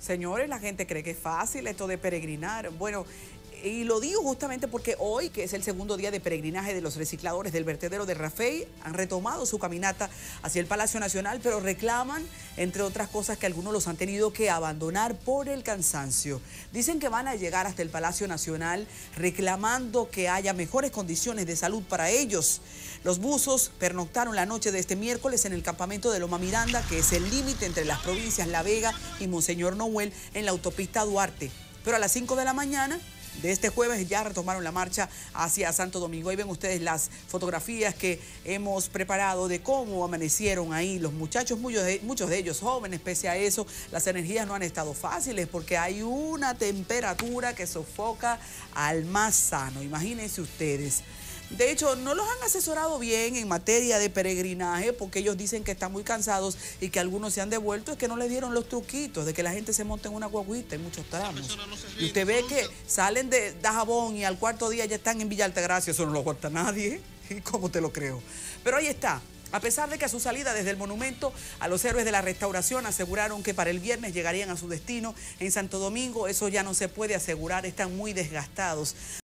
Señores, la gente cree que es fácil esto de peregrinar. Bueno, y lo digo justamente porque hoy, que es el segundo día de peregrinaje de los recicladores del vertedero de Rafey, han retomado su caminata hacia el Palacio Nacional, pero reclaman, entre otras cosas, que algunos los han tenido que abandonar por el cansancio. Dicen que van a llegar hasta el Palacio Nacional reclamando que haya mejores condiciones de salud para ellos. Los buzos pernoctaron la noche de este miércoles en el campamento de Loma Miranda, que es el límite entre las provincias La Vega y Monseñor Noel en la autopista Duarte. Pero a las 5 de la mañana de este jueves ya retomaron la marcha hacia Santo Domingo. Ahí ven ustedes las fotografías que hemos preparado de cómo amanecieron ahí los muchachos, muchos de, muchos de ellos jóvenes, pese a eso, las energías no han estado fáciles porque hay una temperatura que sofoca al más sano. Imagínense ustedes. De hecho, no los han asesorado bien en materia de peregrinaje porque ellos dicen que están muy cansados y que algunos se han devuelto, es que no les dieron los truquitos de que la gente se monte en una guaguita en muchos tramos. y usted ve que salen de Dajabón y al cuarto día ya están en Villa Altagracia, eso no lo aguanta nadie. ¿Y cómo te lo creo? Pero ahí está. A pesar de que a su salida desde el monumento a los héroes de la restauración aseguraron que para el viernes llegarían a su destino en Santo Domingo, eso ya no se puede asegurar, están muy desgastados.